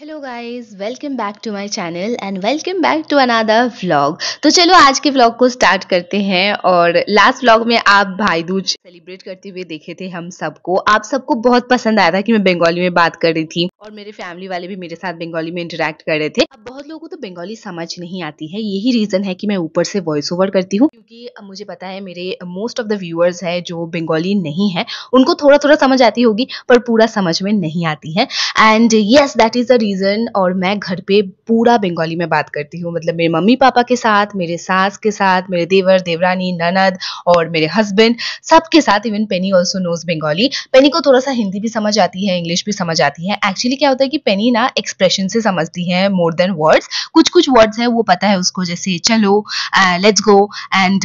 Hello guys welcome back to my channel and welcome back to another vlog तो चलो, आज के vlog को स्टार्ट करते हैं और लास्ट व्लॉग में आप भाई दूज सेलिब्रेट करते हुए देखे थे हम सबको। आप सबको बहुत पसंद आया था कि मैं बंगाली में बात कर रही थी और मेरे फैमिली वाले भी मेरे साथ बंगाली में इंटरेक्ट कर रहे थे। अब बहुत लोगों को तो बंगाली समझ नहीं आती है। यही रीजन है कि मैं ऊपर से वॉइस ओवर करती हूँ क्योंकि मुझे पता है मेरे मोस्ट ऑफ़ द व्यूअर्स है जो बंगाली नहीं है। उनको थोड़ा थोड़ा समझ आती होगी, पर पूरा समझ में नहीं आती है। And yes that is the reason और मैं घर पे पूरा बंगाली में बात करती हूँ। मतलब मेरे मम्मी पापा के साथ, मेरे सास के साथ, मेरे देवर, देवरानी, ननद और मेरे हस्बैंड सबके साथ even Penny also knows Bengali Penny को थोड़ा सा हिंदी भी समझ आती है इंग्लिश भी समझ आती है। एक्चुअली क्या होता है कि पेनी ना एक्सप्रेशन से समझती है मोर देन वर्ड्स कुछ कुछ वर्ड्स है, वो पता है उसको, जैसे चलो लेट्स गो एंड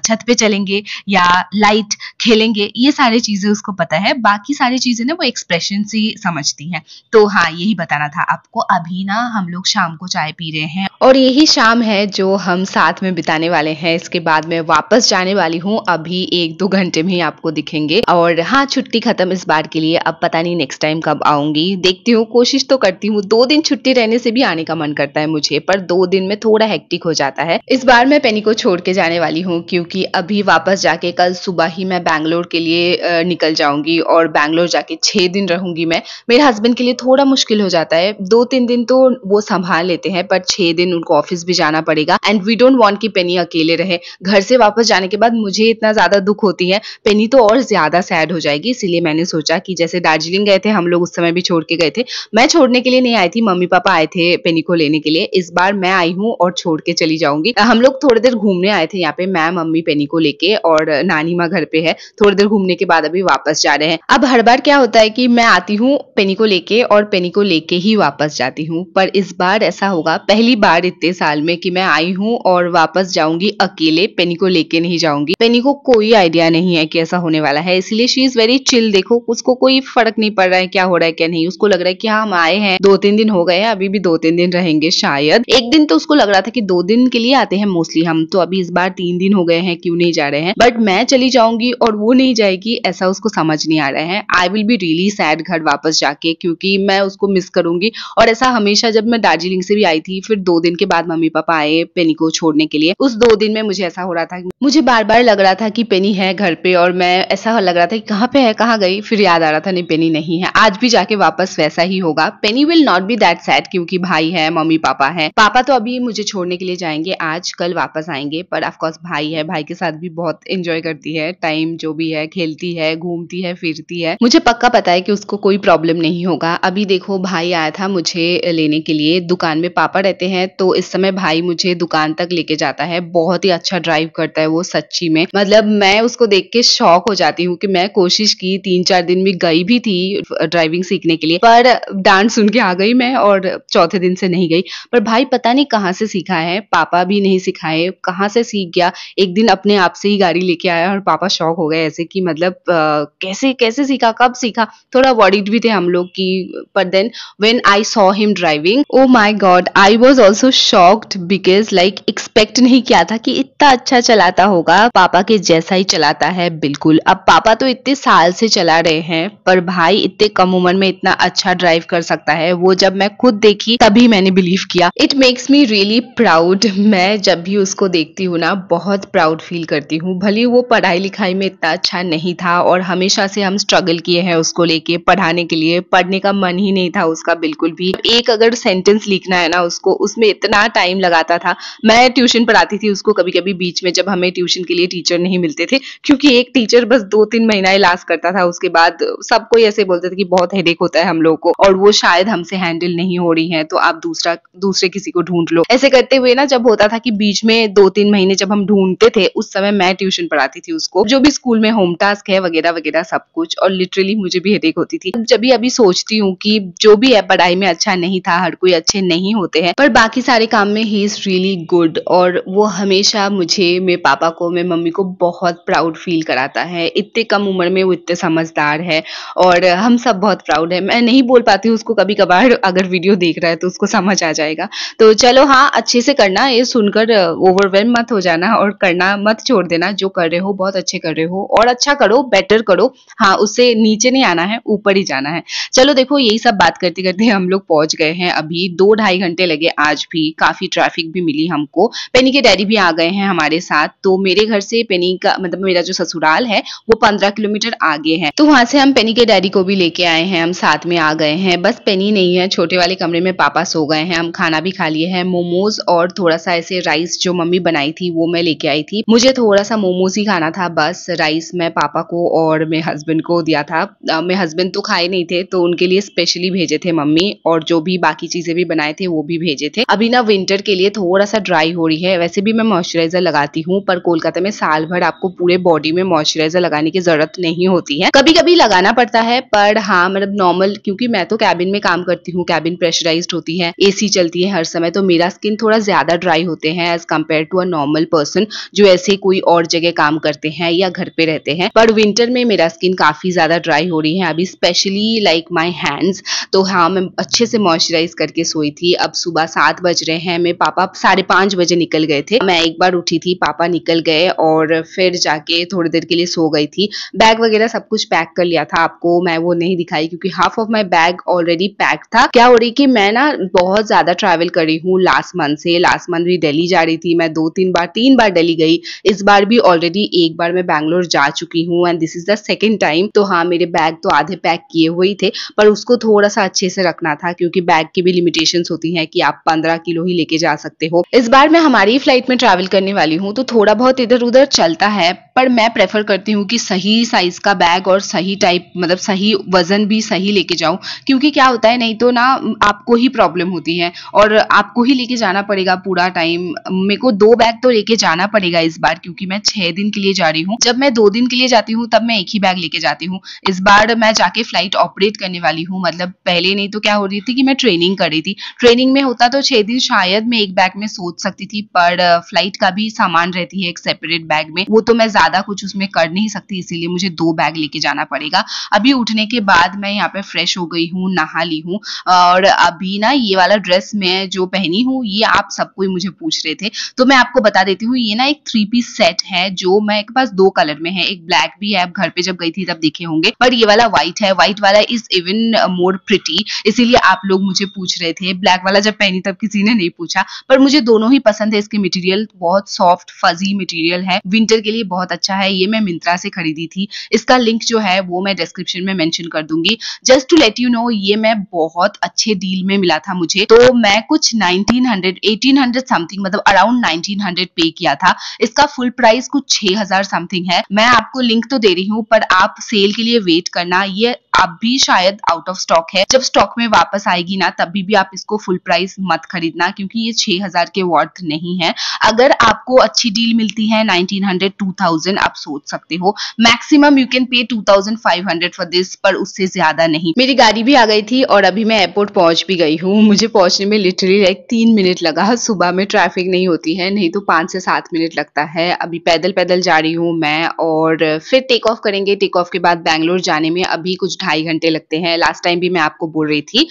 छत पे चलेंगे या लाइट खेलेंगे, ये सारी चीज़ें उसको पता है। बाकी सारी चीज़ें ना वो एक्सप्रेशन से समझती है। तो हाँ यही बताना था। आपको अभी ना हम लोग शाम को चाय पी रहे हैं। और यही शाम है जो हम साथ में बिताने वाले हैं। इसके बाद मैं वापस जाने वाली हूँ। अभी एक दो घंटे में ही आपको दिखेंगे। और हाँ छुट्टी खत्म इस बार के लिए। अब पता नहीं नेक्स्ट टाइम कब आऊँगी। देखती हूँ, कोशिश तो करती हूँ। दो दिन छुट्टी रहने से भी आने का मन करता है मुझे। पर दो दिन में थोड़ा हेक्टिक हो जाता है। इस बार मैं पेनी को छोड़ के जाने वाली हूँ क्योंकि अभी वापस जाके कल सुबह ही मैं बैंगलोर के लिए निकल जाऊँगी। और बैंगलोर जाके छह दिन रहूँगी मैं। मेरे हस्बैंड के लिए थोड़ा मुश्किल हो जाता है। दो तीन दिन तो वो संभाल लेते हैं, पर छह दिन उनको ऑफ़िस भी जाना पड़ेगा। एंड वी डोंट वॉन्ट कि पेनी अकेले रहे। घर से वापस जाने के बाद मुझे इतना ज़्यादा दुख होती है। पेनी तो और ज़्यादा सैड हो जाएगी, इसीलिए मैंने सोचा कि जैसे दार्जिलिंग गए थे, हम लोग उस समय भी छोड़ के गए थे। मैं छोड़ने के लिए नहीं आई थी, मम्मी पापा आए थे पेनी को लेने के लिए। इस बार मैं आई हूँ और छोड़ के चली जाऊँगी। हम लोग थोड़ी देर घूमने आए थे यहाँ पे, मैं, मम्मी पेनी को लेके और नानी माँ घर पे है। थोड़ी देर घूमने के बाद अभी वापस जा रहे हैं। अब हर बार क्या होता है कि मैं आती हूँ पेनी को लेके और पेनी को लेके ही वापस जाती हूँ। पर इस बार ऐसा होगा, पहली बार इतने साल में कि मैं आई हूँ और वापस जाऊँगी अकेले, पेनी को लेके नहीं जाऊँगी। पेनी को कोई आइडिया नहीं है कि ऐसा होने वाला है, इसलिए शी इज़ वेरी चिल देखो, उसको कोई फ़र्क नहीं पड़ रहा है क्या हो रहा है क्या नहीं। उसको लग रहा है कि हाँ हम आए हैं दो तीन दिन हो गए अभी भी दो तीन दिन रहेंगे शायद। एक दिन तो उसको लग रहा था कि दो दिन के लिए आते हैं मोस्टली हम तो अभी इस बार तीन दिन हो गए हैं, क्यों नहीं जा रहे हैं। बट मैं चली जाऊँगी और वो नहीं जाएगी, ऐसा उसको समझ नहीं आ रहा है। I will be really sad घर वापस जाके, क्योंकि मैं उसको मिस करूँगी। और ऐसा हमेशा जब मैं दार्जिलिंग से भी आई थी, फिर दो दिन के बाद मम्मी पापा आए पेनी को छोड़ने के लिए। उस दो दिन में मुझे ऐसा हो रहा था मुझे बार बार लग रहा था कि पेनी है घर पे और मैं ऐसा लग रहा था कि कहाँ पे है, कहाँ गई, फिर याद आ रहा था, नहीं, पेनी नहीं है। आज भी जाके वापस वैसा ही होगा। Penny will not be that sad क्योंकि भाई है मम्मी पापा है। पापा तो अभी मुझे छोड़ने के लिए जाएँगे, आज, कल वापस आएँगे, पर ऑफकोर्स भाई है, भाई के साथ भी बहुत इंजॉय करती है टाइम जो भी है, खेलती है, घूमती है, फिरती है। मुझे पक्का पता है कि उसको कोई प्रॉब्लम नहीं होगा। अभी देखो भाई आया था मुझे लेने के लिए दुकान में पापा रहते हैं तो इस समय भाई मुझे दुकान तक लेके जाता है। बहुत ही अच्छा ड्राइव करता है वो सच्ची में। मतलब मैं उसको देख के शौक हो जाती हूँ कि मैं कोशिश की तीन चार दिन में गई भी थी ड्राइविंग सीखने के लिए पर डांट सुन के आ गई मैं और चौथे दिन से नहीं गई। पर भाई पता नहीं कहाँ से सीखा है पापा भी नहीं सिखाए कहाँ से सीख गया एक दिन अपने आप से ही गाड़ी लेके आया और पापा शौक हो गए ऐसे कि मतलब आ, कैसे कैसे सीखा कब सीखा? थोड़ा वॉरिड भी थे हम लोग की पर then when I saw him driving oh my god I was also shocked because like expect नहीं किया था कि इतना अच्छा चलाता होगा। पापा के जैसा ही चलाता है, बिल्कुल। अब पापा तो इतने साल से चला रहे हैं, पर भाई इतने कम उम्र में इतना अच्छा ड्राइव कर सकता है। वो जब मैं खुद देखी, तभी मैंने बिलीव किया। It makes me really proud मैं जब भी उसको देखती हूँ ना, बहुत प्राउड फील करती हूँ। भले वो पढ़ाई लिखाई में इतना अच्छा नहीं था, और हमेशा से हम स्ट्रगल किए हैं उसको लेके, पढ़ाने के लिए। पढ़ने का मन ही नहीं था उसका बिल्कुल भी। एक अगर सेंटेंस लिखना है ना उसको, उसमें इतना टाइम लगाता था। मैं ट्यूशन पढ़ाती थी उसको कभी कभी बीच में जब हमें ट्यूशन के लिए टीचर नहीं मिलते थे, क्योंकि एक टीचर बस दो तीन महीना इलाज करता था। उसके बाद सब कोई ऐसे बोलते थे कि बहुत हेडेक होता है हम लोग को और वो शायद हमसे हैंडल नहीं हो रही है तो आप दूसरा, दूसरे किसी को ढूंढ लो। ऐसे करते हुए ना जब होता था कि बीच में दो तीन महीने जब हम ढूंढते थे, उस समय मैं ट्यूशन पढ़ाती थी उसको। जो भी स्कूल में होम टास्क है वगैरह वगैरह सब कुछ और लिटरली मुझे भी हेडेक होती थी। जब भी अभी सोचती हूँ कि जो भी है, पढ़ाई में अच्छा नहीं था, हर कोई अच्छे नहीं होते हैं। पर बाकी सारे काम में ही इज़ रियली गुड और वो हमेशा मुझे, मेरे पापा को, मेरे मम्मी को बहुत प्राउड फील कराता है। इतने कम उम्र में वो इतने समझदार है और हम सब बहुत प्राउड है। मैं नहीं बोल पाती हूँ उसको कभी कभार अगर वीडियो देख रहा है तो उसको समझ आ जाएगा। तो चलो हाँ अच्छे से करना, ये सुनकर ओवरवेल मत हो जाना और करना मत छोड़ देना। जो कर रहे हो, बहुत अच्छे कर रहे हो और अच्छा करो बेटर करो। हाँ उससे नीचे नहीं आना है, ऊपर ही जाना है। चलो देखो, यही सब बात करते करते करते हम लोग पहुँच गए हैं। अभी दो ढाई घंटे लगे, आज भी काफ़ी ट्रैफ़िक भी मिली हमको। पेनी के डैडी भी आ गए हैं हमारे साथ। तो मेरे घर से पेनी का मतलब मेरा जो ससुराल है, वो पंद्रह किलोमीटर आगे है। तो वहाँ से हम पेनी के डैडी को भी लेके आए हैं। हम साथ में आ गए हैं। बस पेनी नहीं है, छोटे वाले कमरे में पापा सो गए हैं। हम खाना भी खा लिए हैं। मोमोज और थोड़ा सा ऐसे राइस जो मम्मी बनाई थी, वो मैं लेके आई थी। मुझे थोड़ा सा मोमोज ही खाना था, बस राइस मैं पापा को और मेरे हस्बैंड को दिया था। मेरे हस्बैंड तो खाए नहीं थे तो उनके लिए स्पेशली भेजे थे मम्मी और जो भी बाकी चीज़ें भी बनाए थे, वो भी भेजे थे। अभी ना विंटर के लिए थोड़ा सा ड्राई हो रही है। वैसे भी मैं मॉइस्चराइजर लगाती हूँ, पर कोलकाता में साल भर आपको पूरे बॉडी में मॉइस्चराइजर लगाने की ज़रूरत नहीं होती है। कभी कभी लगाना पड़ता है, पर हाँ मतलब नॉर्मल क्योंकि मैं तो कैबिन में काम करती हूँ कैबिन प्रेशराइज होती है एसी चलती है हर समय तो मेरा स्किन थोड़ा ज़्यादा ड्राई होते हैं as compare to a normal person जो ऐसे कोई और जगह काम करते हैं या घर पे रहते हैं। पर विंटर में मेरा स्किन काफ़ी ज़्यादा ड्राई हो रही है। अभी स्पेशली लाइक माई हैंड्स तो हाँ मैं अच्छे से मॉइस्चराइज करके सोई थी। अब सुबह सात बज रहे हैं, मेरे पापा साढ़े पाँच बजे निकल गए थे। मैं एक बार उठी थी, पापा निकल गए और फिर जाके थोड़ी देर के लिए सो गई थी। बैग वगैरह सब कुछ पैक कर लिया था आपको, मैं वो नहीं दिखाई क्योंकि half of my bag already pack था। क्या हो रही कि मैं ना बहुत ज़्यादा ट्रैवल करी हूँ लास्ट मंथ से। लास्ट मंथ भी दिल्ली जा रही थी, मैं दो तीन बार तीन बार दिल्ली गई। इस बार भी ऑलरेडी एक बार मैं बैंगलोर जा चुकी हूँ and this is the second time तो हाँ मेरे बैग तो आधे पैक किए हुए थे, पर उसको थोड़ा सा अच्छे से रखना था, क्योंकि बैग की भी लिमिटेशन होती है कि आप पंद्रह किलो ही लेके जा सकते हो। इस बार मैं हमारी फ़्लाइट में ट्रैवल करने वाली हूँ तो थोड़ा बहुत इधर उधर चलता है पर मैं प्रेफर करती हूँ कि सही साइज़ का बैग और सही टाइप मतलब सही वज़न भी सही लेके जाऊँ, क्योंकि क्या होता है, नहीं तो ना आपको ही प्रॉब्लम होती है और आपको ही लेके जाना पड़ेगा पूरा टाइम मेरे को दो बैग तो लेके जाना पड़ेगा इस बार, क्योंकि मैं छह दिन के लिए जा रही हूँ। जब मैं दो दिन के लिए जाती हूँ, तब मैं एक ही बैग लेके जाती हूँ। इस बार मैं जाके फ़्लाइट ऑपरेट करने वाली हूँ। मतलब पहले नहीं तो क्या हो रही थी कि मैं ट्रेनिंग कर रही थी। ट्रेनिंग में होता तो छह दिन शायद मैं एक बैग में सोच सकती थी, पर फ़्लाइट का भी सामान रहती है एक सेपरेट बैग में। वो तो मैं ज़्यादा कुछ उसमें कर नहीं सकती, इसीलिए मुझे दो बैग लेके जाना पड़ेगा। अभी उठने के बाद मैं यहाँ पे फ्रेश हो गई हूँ, नहा ली हूँ और अभी ना ये वाला ड्रेस मैं जो पहनी हूँ, ये आप सब कोई मुझे पूछ रहे थे। तो मैं आपको बता देती हूँ, ये ना एक थ्री पीस सेट है जो मैं, के पास दो कलर में है, एक ब्लैक भी है घर पे जब गई थी तब देखे होंगे, पर ये वाला व्हाइट है व्हाइट वाला इज़ इवन मोर प्रिटी इसीलिए आप लोग मुझे पूछ रहे थे। ब्लैक वाला जब पहनी तब किसी ने नहीं पूछा, पर मुझे दोनों ही पसंद है, इसके मटेरियल बहुत सॉफ्ट फजी मटेरियल है। विंटर के लिए बहुत अच्छा है, ये मैं मिंत्रा से खरीदी थी। इसका लिंक जो है, वो मैं डिस्क्रिप्शन में मेंशन कर दूँगी। Just to let you know ये मैं बहुत अच्छे डील में मिला था मुझे। तो मैं कुछ 1900 1800 समथिंग मतलब अराउंड 1900 पे किया था। इसका फुल प्राइस कुछ 6000 समथिंग है। मैं आपको लिंक तो दे रही हूँ, पर आप सेल के लिए वेट करना। ये अब भी शायद आउट ऑफ़ स्टॉक है। जब स्टॉक में वापस आएगी ना तभी भी आप इसको फुल प्राइस मत खरीदना, क्योंकि ये छह हज़ार के वर्थ नहीं है। अगर आपको अच्छी डील मिलती है 1900 2000 आप सोच सकते हो। मैक्सिमम यू कैन पे 2500 फॉर दिस पर उससे ज़्यादा नहीं। मेरी गाड़ी भी आ गई थी और अभी मैं एयरपोर्ट पहुँच भी गई हूँ। मुझे पहुँचने में लिटरली लाइक तीन मिनट लगा। सुबह में ट्रैफ़िक नहीं होती है, नहीं तो पाँच से सात मिनट लगता है। अभी पैदल पैदल जा रही हूँ मैं और फिर टेक ऑफ़ करेंगे। टेक ऑफ़ के बाद बैंगलोर जाने में अभी कुछ ढाई घंटे लगते हैं। लास्ट टाइम भी मैं आपको बोल रही थी।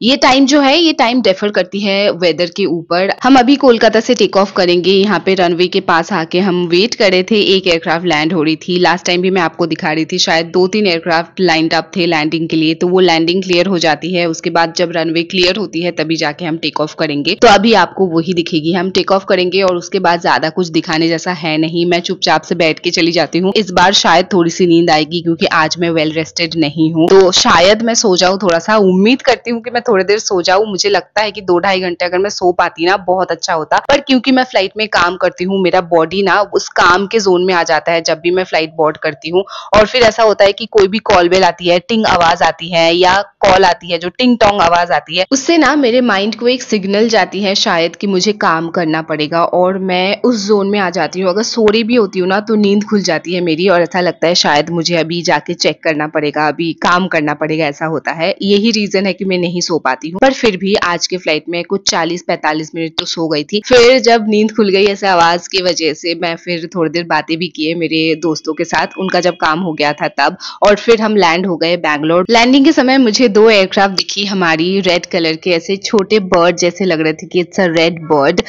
ये टाइम जो है, ये टाइम डेफर करती है वेदर के ऊपर। हम अभी कोलकाता से टेक ऑफ़ करेंगे। यहाँ पे रनवे के पास आके हम वेट कर रहे थे। एक एयरक्राफ्ट लैंड हो रही थी। लास्ट टाइम भी मैं आपको दिखा रही थी, शायद दो तीन एयरक्राफ्ट लाइंड अप थे लैंडिंग के लिए। तो वो लैंडिंग क्लियर हो जाती है। उसके बाद जब रनवे क्लियर होती है, तभी जाके हम टेक ऑफ़ करेंगे। तो अभी आपको वही दिखेगी। हम टेक ऑफ़ करेंगे और उसके बाद ज़्यादा कुछ दिखाने जैसा है नहीं। मैं चुपचाप से बैठ के चली जाती हूँ। इस बार शायद थोड़ी सी नींद आएगी क्योंकि आज मैं वेल रेस्टेड नहीं हूँ। तो शायद मैं सो जाऊँ, थोड़ा सा। उम्मीद करती हूँ कि मैं थोड़ी देर सो जाऊँ, मुझे लगता है कि दो ढाई घंटे अगर मैं सो पाती ना, बहुत अच्छा होता। पर क्योंकि मैं फ़्लाइट में काम करती हूँ, मेरा बॉडी ना उस काम के जोन में आ जाता है, जब भी मैं फ़्लाइट बोर्ड करती हूँ। और फिर ऐसा होता है कि कोई भी कॉल बेल आती है टिंग आवाज़ आती है, या कॉल आती है, जो टिंग टोंग आवाज़ आती है, उससे ना मेरे माइंड को एक सिग्नल जाती है शायद कि मुझे काम करना पड़ेगा। और मैं उस जोन में आ जाती हूँ। अगर सो रही भी होती हूँ ना तो नींद खुल जाती है मेरी, और ऐसा लगता है शायद मुझे अभी जाके चेक करना पड़ेगा, अभी काम करना पड़ेगा, ऐसा होता है। यही रीजन है कि मैं नहीं सो सो पाती हूँ। पर फिर भी आज के फ़्लाइट में कुछ चालीस पैंतालीस मिनट तो सो गई थी। फिर जब नींद खुल गई ऐसे आवाज़ की वजह से मैं फिर थोड़ी देर बातें भी किए मेरे दोस्तों के साथ। उनका जब काम हो गया था तब और फिर हम लैंड हो गए बैंगलोर लैंडिंग के समय मुझे दो एयरक्राफ्ट दिखी हमारी रेड कलर के। ऐसे छोटे बर्ड जैसे लग रहे थे कि इट्स अ रेड बर्ड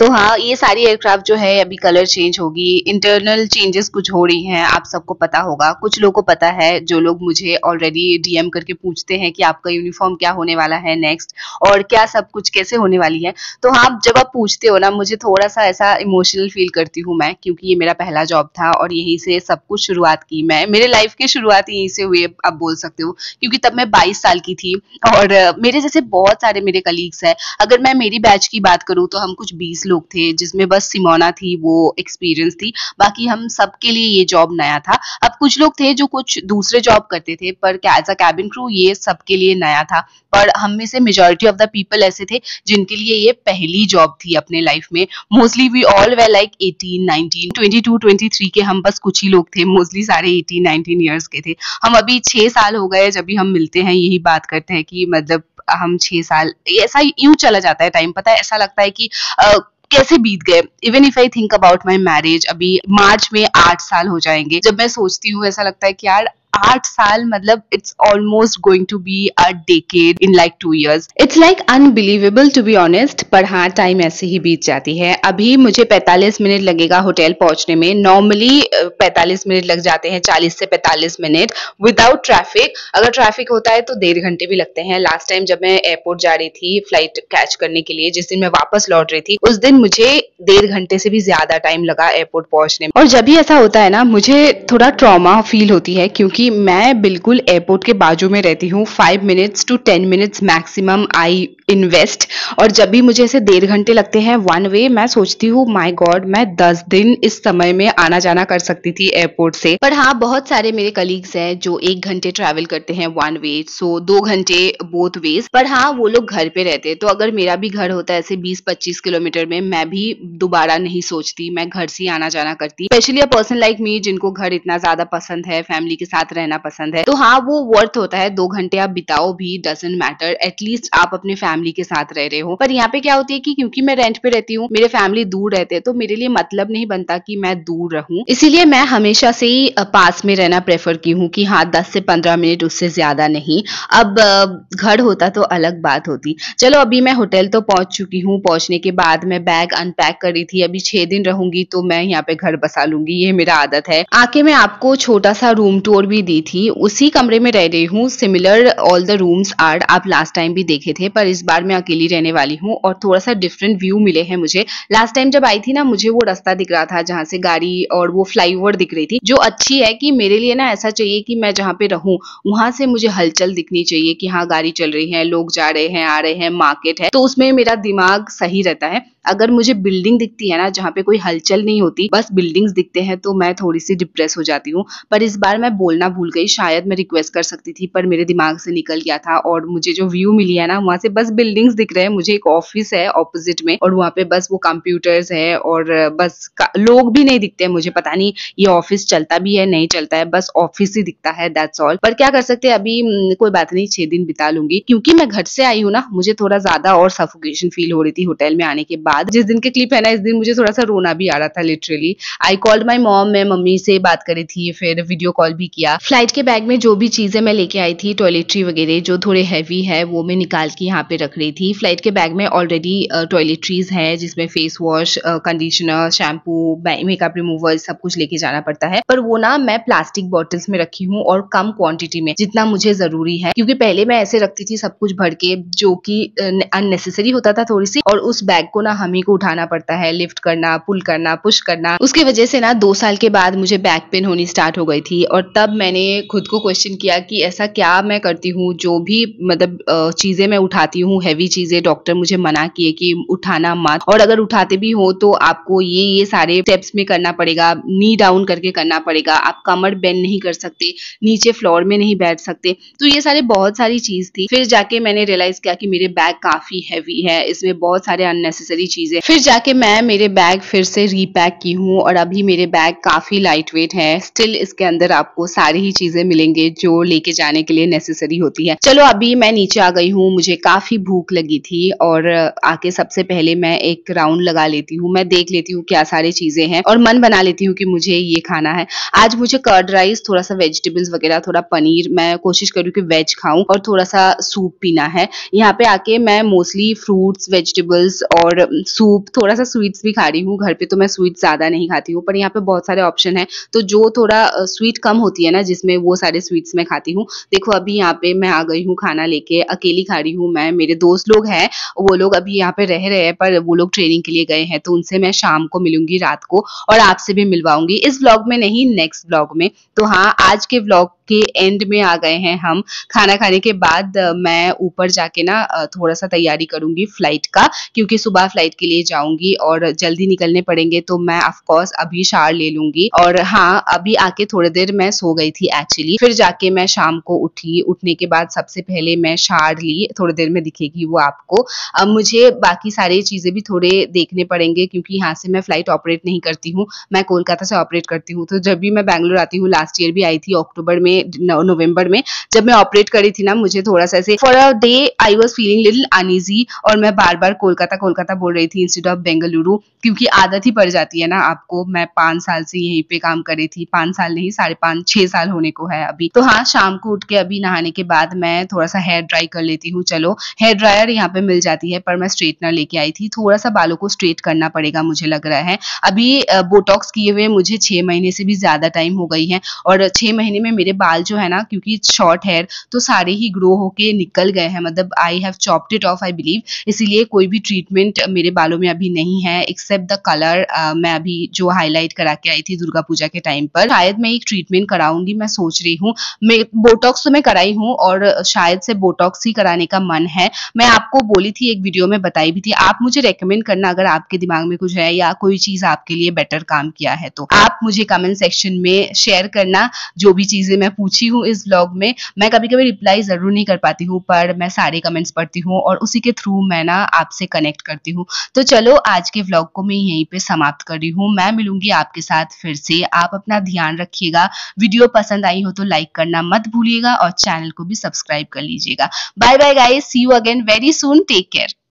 तो हाँ ये सारी एयरक्राफ्ट जो है, अभी कलर चेंज होगी। इंटरनल चेंजेस कुछ हो रही हैं, आप सबको पता होगा। कुछ लोगों को पता है, जो लोग मुझे ऑलरेडी डीएम करके पूछते हैं कि आपका यूनिफॉर्म क्या होने वाला है नेक्स्ट और क्या सब कुछ कैसे होने वाली है? तो हाँ जब आप पूछते हो ना, मुझे थोड़ा सा ऐसा इमोशनल फील करती हूँ मैं, क्योंकि ये मेरा पहला जॉब था और यहीं से सब कुछ शुरुआत की मैं। मेरे लाइफ की शुरुआत यहीं से हुई आप बोल सकते हो, क्योंकि तब मैं 22 साल की थी। और मेरे जैसे बहुत सारे मेरे कलीग्स हैं। अगर मैं मेरी बैच की बात करूँ तो हम कुछ 20 लोग थे, जिसमें बस सिमोना थी, वो एक्सपीरियंस थी। बाकी हम सबके लिए ये जॉब नया था। अब कुछ लोग थे जो कुछ दूसरे जॉब करते थे, पर एज अ कैबिन क्रू ये सबके लिए नया था। पर हम में से मेजोरिटी ऑफ़ द पीपल ऐसे थे जिनके लिए ये पहली जॉब थी अपने लाइफ में। Mostly we all were like 18 19 22 23 के हम बस कुछ ही लोग थे। मोस्टली सारे 18 19 इयर्स के थे। हम अभी छह साल हो गए जब भी हम मिलते हैं यही बात करते हैं कि मतलब हम छह साल ऐसा यूँ चला जाता है टाइम पता है ऐसा लगता है कि uh, कैसे बीत गए? Even if I think about my marriage अभी मार्च में आठ साल हो जाएँगे। जब मैं सोचती हूँ ऐसा लगता है कि यार आठ साल मतलब it's almost going to be a decade in like two years it's like unbelievable to be honest पर हाँ टाइम ऐसे ही बीत जाती है। अभी मुझे 45 मिनट लगेगा होटल पहुँचने में। नॉर्मली 45 मिनट लग जाते हैं 40 से 45 मिनट विदाउट ट्रैफ़िक अगर ट्रैफ़िक होता है तो डेढ़ घंटे भी लगते हैं। लास्ट टाइम जब मैं एयरपोर्ट जा रही थी फ़्लाइट कैच करने के लिए, जिस दिन मैं वापस लौट रही थी, उस दिन मुझे डेढ़ घंटे से भी ज़्यादा टाइम लगा एयरपोर्ट पहुँचने में। और जब भी ऐसा होता है ना, मुझे थोड़ा ट्रॉमा फील होती है, क्योंकि मैं बिल्कुल एयरपोर्ट के बाजू में रहती हूँ five minutes to ten minutes maximum I invest और जब भी मुझे ऐसे डेढ़ घंटे लगते हैं वन वे मैं सोचती हूँ माई गॉड मैं दस दिन इस समय में आना जाना कर सकती थी एयरपोर्ट से। पर हाँ बहुत सारे मेरे कलीग्स हैं जो एक घंटे ट्रैवल करते हैं वन वे सो दो घंटे बोथ वेज पर हाँ वो लोग घर पे रहते हैं तो अगर मेरा भी घर होता है ऐसे बीस पच्चीस किलोमीटर में, मैं भी दोबारा नहीं सोचती, मैं घर से आना जाना करती। Specially a person like me जिनको घर इतना ज़्यादा पसंद है फैमिली के साथ रहना पसंद है। तो हाँ वो वर्थ होता है। दो घंटे आप बिताओ भी डजेंट मैटर एटलीस्ट आप अपने फैमिली के साथ रह रहे हो। पर यहाँ पे क्या होती है कि क्योंकि मैं रेंट पे रहती हूँ, मेरे फैमिली दूर रहते हैं तो मेरे लिए मतलब नहीं बनता कि मैं दूर रहूँ। इसीलिए मैं हमेशा से ही पास में रहना प्रेफर की हूँ कि हाँ दस से पंद्रह मिनट उससे ज़्यादा नहीं। अब घर होता तो अलग बात होती। चलो, अभी मैं होटल तो पहुँच चुकी हूँ। पहुँचने के बाद मैं बैग अनपैक कर थी। अभी छह दिन रहूँगी तो मैं यहाँ पे घर बसा लूँगी। ये मेरा आदत है। आके मैं आपको छोटा सा रूम टूर भी दी थी। उसी कमरे में रह रही हूँ। Similar all the rooms are आप लास्ट टाइम भी देखे थे, पर इस बार मैं अकेली रहने वाली हूँ और थोड़ा सा डिफरेंट व्यू मिले हैं मुझे। लास्ट टाइम जब आई थी ना, मुझे वो रास्ता दिख रहा था जहाँ से गाड़ी और वो फ्लाईओवर दिख रही थी, जो अच्छी है कि मेरे लिए ना ऐसा चाहिए कि मैं जहाँ पे रहूँ, वहाँ से मुझे हलचल दिखनी चाहिए कि हाँ गाड़ी चल रही है, लोग जा रहे हैं, आ रहे हैं मार्केट है। तो उसमें मेरा दिमाग सही रहता है। अगर मुझे बिल्डिंग दिखती है ना, जहाँ पे कोई हलचल नहीं होती, बस बिल्डिंग्स दिखते हैं तो मैं थोड़ी सी डिप्रेस हो जाती हूँ। पर इस बार मैं बोलना भूल गई, शायद मैं रिक्वेस्ट कर सकती थी, पर मेरे दिमाग से निकल गया था और मुझे जो व्यू मिली है ना, वहाँ से बस बिल्डिंग्स दिख रहे हैं, मुझे एक ऑफ़िस है ऑपोजिट में और वहाँ पे बस वो कंप्यूटर्स है और बस लोग भी नहीं दिखते मुझे, पता नहीं ये ऑफ़िस चलता भी है, नहीं चलता है, बस ऑफ़िस ही दिखता है दैट्स ऑल पर क्या कर सकते हैं, अभी कोई बात नहीं, छह दिन बिता लूँगी, क्योंकि मैं घर से आई हूँ ना, मुझे थोड़ा ज़्यादा और सफोकेशन फील हो रही थी होटल में आने के बाद। जिस दिन के क्लिप है ना, इस दिन मुझे थोड़ा सा रोना भी आ रहा था literally I called my mom मैं मम्मी से बात करी थी, फिर वीडियो कॉल भी किया। फ़्लाइट के बैग में जो भी चीज़ें मैं लेके आई थी टॉयलेटरी वगैरह, जो थोड़े हैवी है, वो मैं निकाल के यहाँ पे रख रही थी। फ़्लाइट के बैग में ऑलरेडी टॉयलेटरीज है, जिसमें face wash conditioner shampoo makeup remover सब कुछ लेके जाना पड़ता है। पर वो ना मैं प्लास्टिक बॉटल्स में रखी हूँ और कम क्वांटिटी में, जितना मुझे ज़रूरी है। क्योंकि पहले मैं ऐसे रखती थी सब कुछ भर के, जो कि अननेसेसरी होता था थोड़ी सी, और उस बैग को ना हम ही को उठाना पड़ता है लिफ्ट करना पुल करना पुश करना। उसकी वजह से ना दो साल के बाद मुझे बैक पेन होनी स्टार्ट हो गई थी, और तब मैंने खुद को क्वेश्चन किया कि ऐसा क्या मैं करती हूँ, जो भी मतलब चीज़ें मैं उठाती हूँ हैवी चीज़ें डॉक्टर मुझे मना किए कि उठाना मत। और अगर उठाते भी हो तो आपको ये ये सारे स्टेप्स में करना पड़ेगा नी डाउन करके करना पड़ेगा। आप कमर बेंड नहीं कर सकते, नीचे फ्लोर में नहीं बैठ सकते। तो ये सारे बहुत सारी चीज़ थी। फिर जाके मैंने रियलाइज़ किया कि मेरे बैग काफ़ी हैवी है, इसमें बहुत सारे अननेसेसरी चीज़ें। फिर जाके मैं मेरे बैग फिर से रीपैक की हूँ और अभी मेरे बैग काफ़ी लाइट वेट है। स्टिल इसके अंदर आपको सारी सारी ही चीज़ें मिलेंगे जो लेके जाने के लिए नेसेसरी होती है। चलो, अभी मैं नीचे आ गई हूँ, मुझे काफ़ी भूख लगी थी और आके सबसे पहले मैं एक राउंड लगा लेती हूँ। मैं देख लेती हूँ क्या सारी चीज़ें हैं और मन बना लेती हूँ कि मुझे ये खाना है। आज मुझे कर्ड राइस थोड़ा सा वेजिटेबल्स वगैरह, थोड़ा पनीर, मैं कोशिश करूँ कि वेज खाऊं और थोड़ा सा सूप पीना है। यहाँ पे आके मैं मोस्टली फ्रूट्स वेजिटेबल्स और सूप थोड़ा सा स्वीट्स भी खा रही हूँ। घर पे तो मैं स्वीट ज़्यादा नहीं खाती हूँ, पर यहाँ पे बहुत सारे ऑप्शन है। तो जो थोड़ा स्वीट कम होती है ना जिसमें वो सारे स्वीट्स मैं खाती हूँ। देखो, अभी यहाँ पे मैं आ गई हूँ खाना लेके, अकेली खा रही हूँ मैं, मेरे दोस्त लोग हैं, वो लोग अभी यहाँ पे रह रहे हैं, पर वो लोग ट्रेनिंग के लिए गए हैं तो उनसे मैं शाम को मिलूँगी, रात को, और आपसे भी मिलवाऊँगी। इस ब्लॉग में नहीं नेक्स्ट ब्लॉग में। तो हाँ आज के ब्लॉग के एंड में आ गए हैं हम। खाना खाने के बाद मैं ऊपर जाके ना थोड़ा सा तैयारी करूँगी फ़्लाइट का, क्योंकि सुबह फ़्लाइट के लिए जाऊँगी और जल्दी निकलने पड़ेंगे तो मैं ऑफकोर्स अभी शार ले लूँगी। और हाँ अभी आके थोड़ी देर मैं सो गई थी एक्चुअली फिर जाके मैं शाम को उठी। उठने के बाद सबसे पहले मैं शार ली। थोड़ी देर में दिखेगी वो आपको। अब मुझे बाकी सारी चीज़ें भी थोड़े देखने पड़ेंगे, क्योंकि यहाँ से मैं फ़्लाइट ऑपरेट नहीं करती हूँ। मैं कोलकाता से ऑपरेट करती हूँ। तो जब भी मैं बैंगलोर आती हूँ लास्ट ईयर भी आई थी अक्टूबर में नवंबर में, जब मैं ऑपरेट करी थी ना, मुझे थोड़ा सा ऐसे for a day I was feeling little uneasy और मैं बार बार कोलकाता कोलकाता बोल रही थी इंस्टेड ऑफ़ बेंगलुरु क्योंकि आदत ही पड़ जाती है ना आपको। मैं पाँच साल से यहीं पे काम करी थी, पाँच साल नहीं, साढ़े पाँच, छह साल होने को है अभी। तो हाँ शाम को उठ के अभी नहाने के बाद मैं थोड़ा सा हेयर ड्राई कर लेती हूँ, चलो। हेयर ड्रायर यहाँ पे मिल जाती है, पर मैं स्ट्रेटनर लेके आई थी। थोड़ा सा बालों को स्ट्रेट करना पड़ेगा, मुझे लग रहा है। अभी बोटॉक्स किए हुए मुझे छह महीने से भी ज़्यादा टाइम हो गई है और छह महीने में मेरे बाल जो है ना, क्योंकि शॉर्ट हेयर तो सारे ही ग्रो होके निकल गए हैं। मतलब I have chopped it off I believe इसीलिए कोई भी ट्रीटमेंट मेरे बालों में अभी नहीं है एक्सेप्ट द कलर मैं अभी जो हाईलाइट करा के आई थी दुर्गा पूजा के टाइम पर। शायद मैं एक ट्रीटमेंट कराऊँगी, मैं सोच रही हूँ। मैं बोटॉक्स तो मैं कराई हूँ, और शायद से बोटॉक्स ही कराने का मन है। मैं आपको बोली थी, एक वीडियो में बताई भी थी। आप मुझे रेकमेंड करना अगर आपके दिमाग में कुछ है, या कोई चीज़ आपके लिए बेटर काम किया है तो आप मुझे कमेंट सेक्शन में शेयर करना। जो भी चीज़ें मैं पूछी हूँ इस ब्लॉग में, मैं कभी कभी रिप्लाई ज़रूर नहीं कर पाती हूँ, पर मैं सारे कमेंट्स पढ़ती हूँ और उसी के थ्रू मैं ना आपसे कनेक्ट करती हूँ। तो चलो, आज के ब्लॉग को मैं यहीं पे समाप्त कर रही हूँ। मैं मिलूँगी आपके साथ फिर से। आप अपना ध्यान रखिएगा। वीडियो पसंद आई हो तो लाइक करना मत भूलिएगा और चैनल को भी सब्सक्राइब कर लीजिएगा। Bye bye guys see you again very soon take care